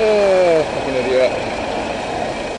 Oh.